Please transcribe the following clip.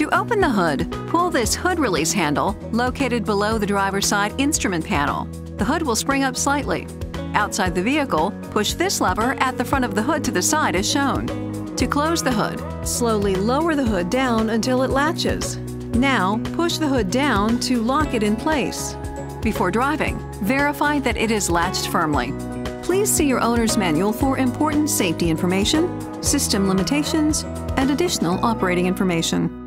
To open the hood, pull this hood release handle located below the driver's side instrument panel. The hood will spring up slightly. Outside the vehicle, push this lever at the front of the hood to the side as shown. To close the hood, slowly lower the hood down until it latches. Now, push the hood down to lock it in place. Before driving, verify that it is latched firmly. Please see your owner's manual for important safety information, system limitations, and additional operating information.